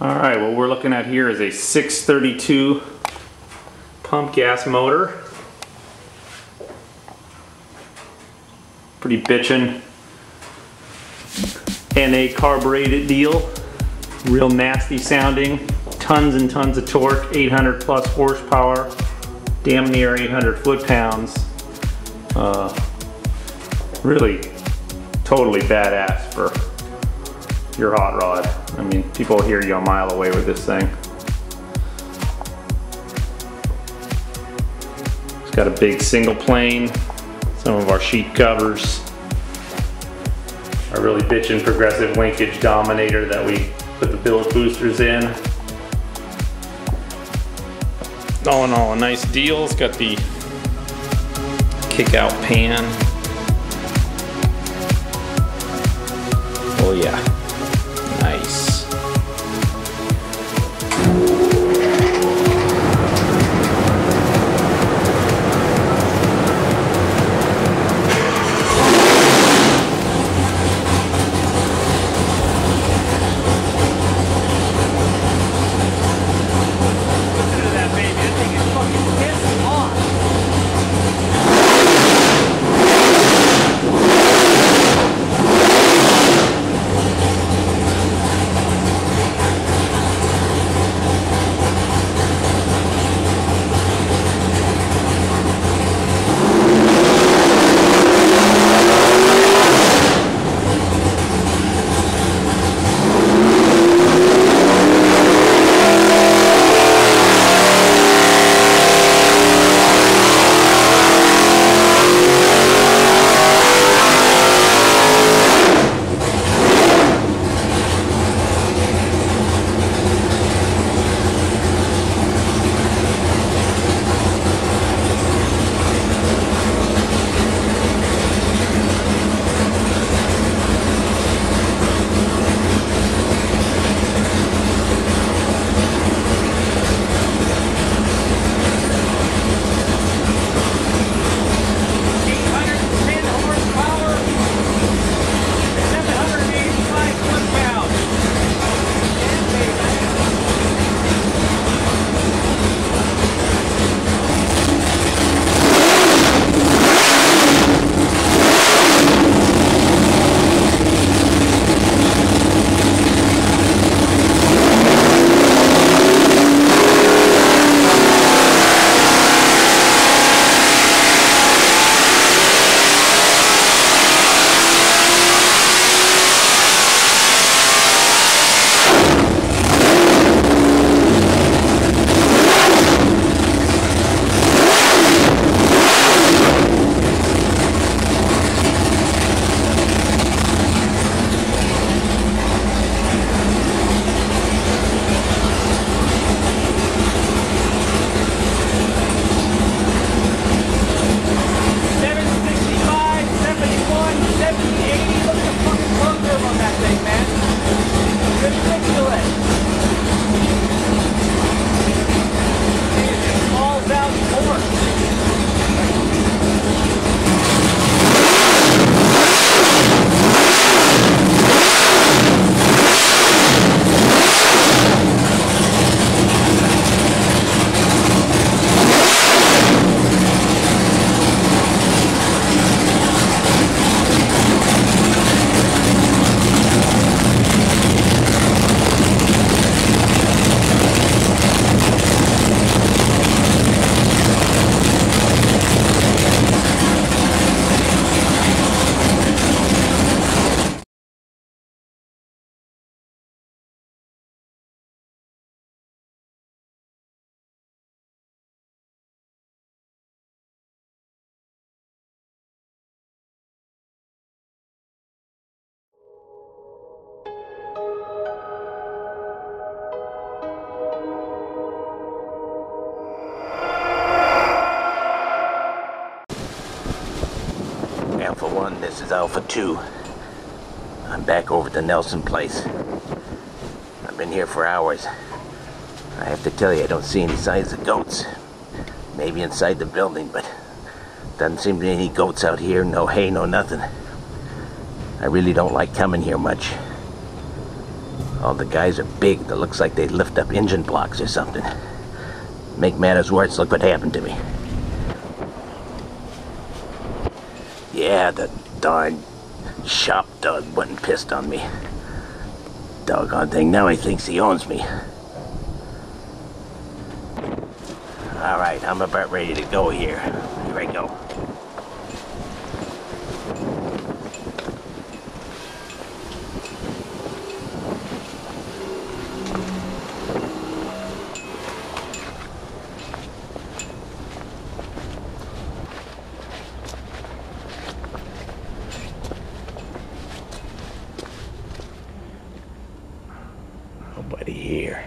All right, what we're looking at here is a 632 pump gas motor. Pretty bitchin' NA carbureted deal. Real nasty sounding. Tons and tons of torque, 800 plus horsepower, damn near 800 foot-pounds. Uh, really totally badass for your hot rod. I mean, people hear you a mile away with this thing. It's got a big single plane, some of our sheet covers, our really bitchin' progressive linkage dominator that we put the billet boosters in. All in all, a nice deal. It's got the kick out pan. Oh yeah. Is Alpha 2. I'm back over at the Nelson place. I've been here for hours. I have to tell you, I don't see any signs of goats. Maybe inside the building, but doesn't seem to be any goats out here. No hay, no nothing. I really don't like coming here much. All the guys are big. That looks like they lift up engine blocks or something. Make matters worse, look what happened to me. Yeah, the darn shop dog wasn't pissed on me. Doggone thing, now he thinks he owns me. Alright, I'm about ready to go here. Here I go. Nobody here.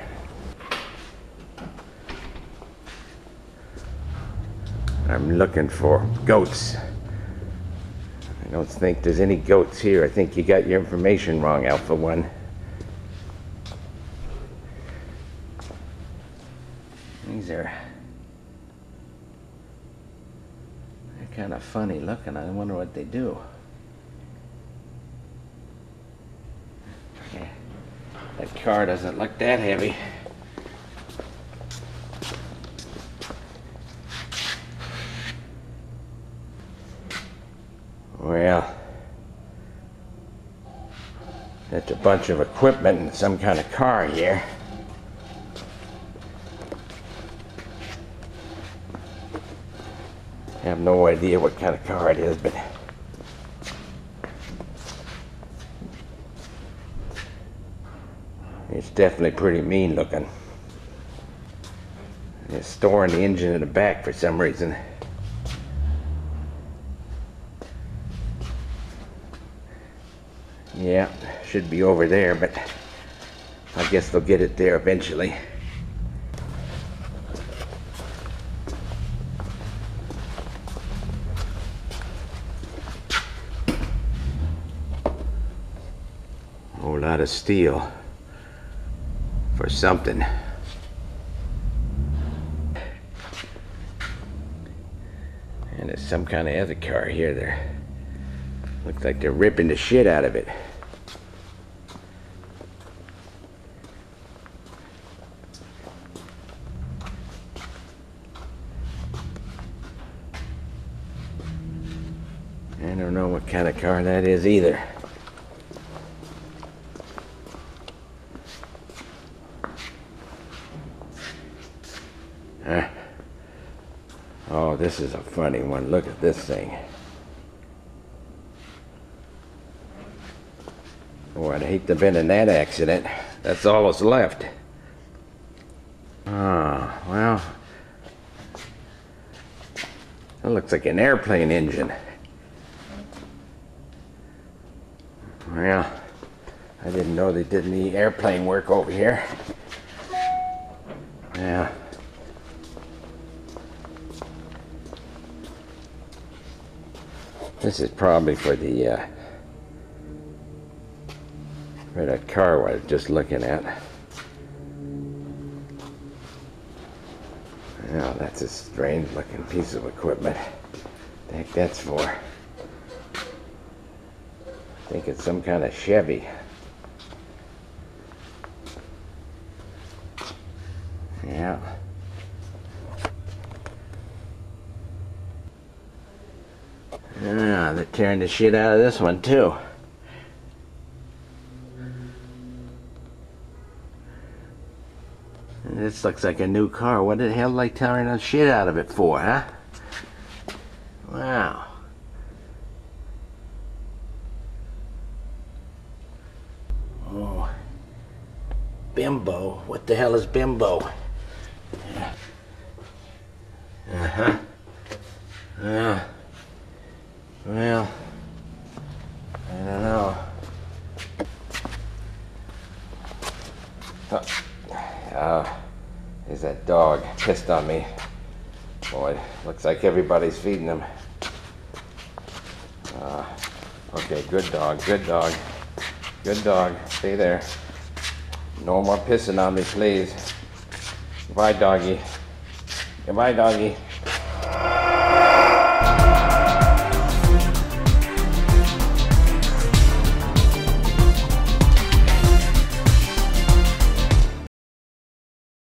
I'm looking for goats. I don't think there's any goats here. I think you got your information wrong, Alpha One. These are. They're kind of funny looking. I wonder what they do. Yeah. That car doesn't look that heavy. Well, that's a bunch of equipment and some kind of car here. I have no idea what kind of car it is, but it's definitely pretty mean looking. They're storing the engine in the back for some reason. Yeah, should be over there, but I guess they'll get it there eventually. Whole lot of steel something. And there's some kind of other car here there. Looks like they're ripping the shit out of it. I don't know what kind of car that is either. This is a funny one. Look at this thing. Oh, I'd hate to have been in that accident. That's all that's left. Ah, well. That looks like an airplane engine. Well, I didn't know they did any airplane work over here. Yeah. This is probably for the uh, for that car I was just looking at. Yeah, that's a strange looking piece of equipment. The heck that's for? I think it's some kind of Chevy. Yeah. They're tearing the shit out of this one too. This looks like a new car. What the hell are they tearing the shit out of it for, huh? Wow. Oh. Bimbo. What the hell is bimbo? Uh-huh. Yeah. Well, I don't know. Oh, uh, is that dog pissed on me? Boy, looks like everybody's feeding him. Uh, okay, good dog, good dog. Good dog, stay there. No more pissing on me, please. Goodbye, doggy. Goodbye, doggy.